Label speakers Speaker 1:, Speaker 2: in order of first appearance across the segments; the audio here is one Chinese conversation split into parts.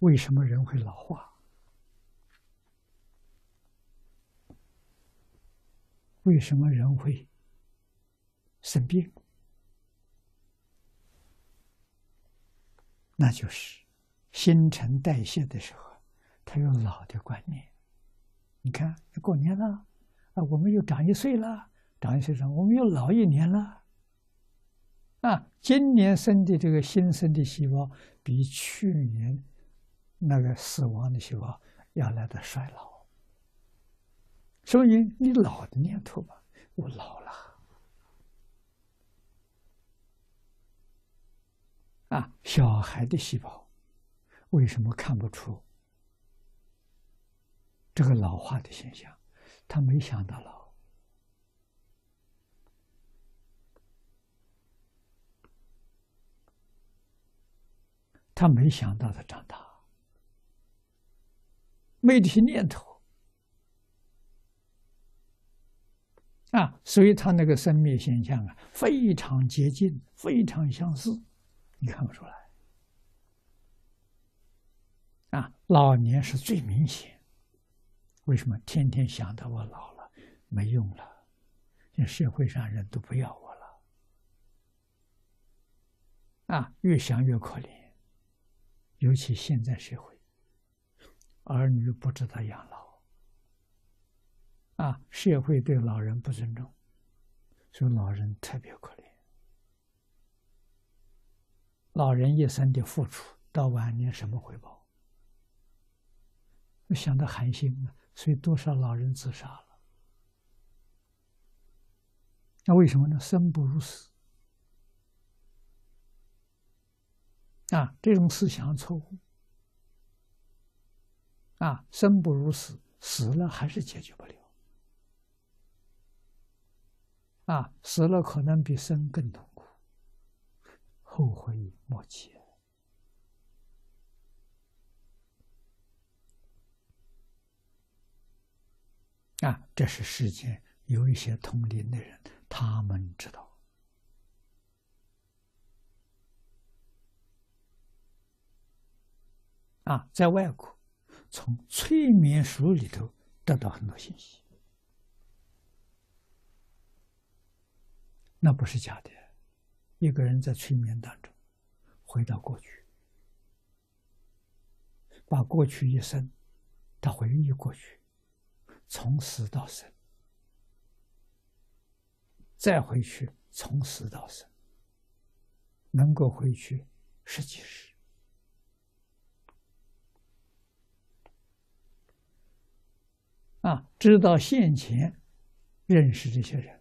Speaker 1: 为什么人会老化？为什么人会生病？那就是新陈代谢的时候，他有老的观念。你看，过年了，啊，我们又长一岁了，长一岁了，我们又老一年了。啊，今年生的这个新生的细胞，比去年那个死亡的细胞要来的衰老。所以你老的念头吧，我老了。啊，小孩的细胞为什么看不出这个老化的现象？他没想到老。他没想到他长大，没这些念头啊，所以他那个生灭现象啊，非常接近，非常相似，你看不出来啊。老年是最明显，为什么？天天想到我老了，没用了，这社会上人都不要我了啊，越想越可怜。尤其现在社会，儿女不知道养老，啊，社会对老人不尊重，所以老人特别可怜。老人一生的付出，到晚年什么回报？我想到寒心啊，所以多少老人自杀了。那为什么呢？生不如死。啊，这种思想错误。啊，生不如死，死了还是解决不了。啊，死了可能比生更痛苦，后悔莫及。啊，这是世间有一些通灵的人，他们知道。啊，在外国，从催眠术里头得到很多信息，那不是假的。一个人在催眠当中，回到过去，把过去一生，他回忆过去，从死到生，再回去从死到生，能够回去十几世。啊，知道现前认识这些人，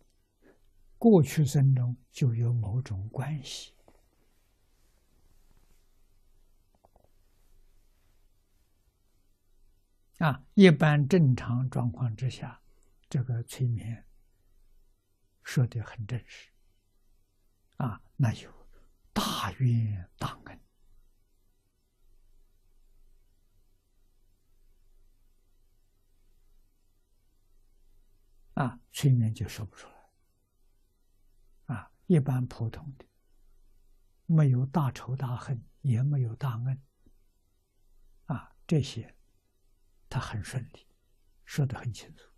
Speaker 1: 过去生中就有某种关系。啊，一般正常状况之下，这个催眠说的很真实。啊，那有大冤大恩。啊，催眠就说不出来。啊，一般普通的，没有大仇大恨，也没有大恩。啊，这些他很顺利，说的很清楚。